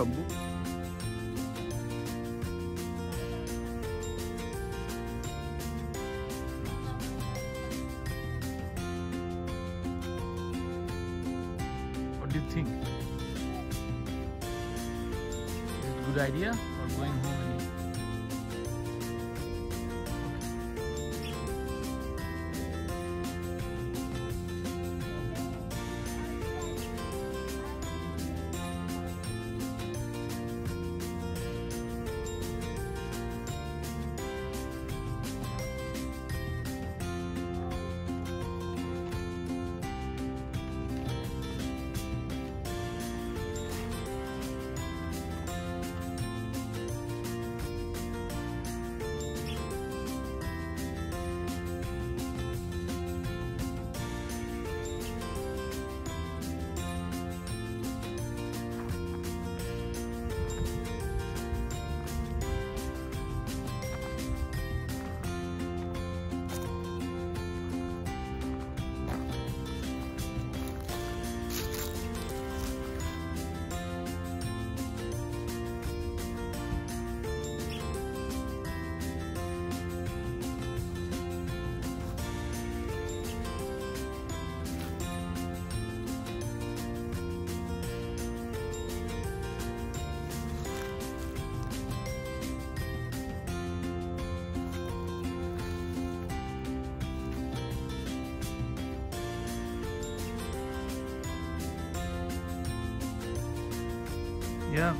a book. What do you think? Is it good idea or going home Yeah.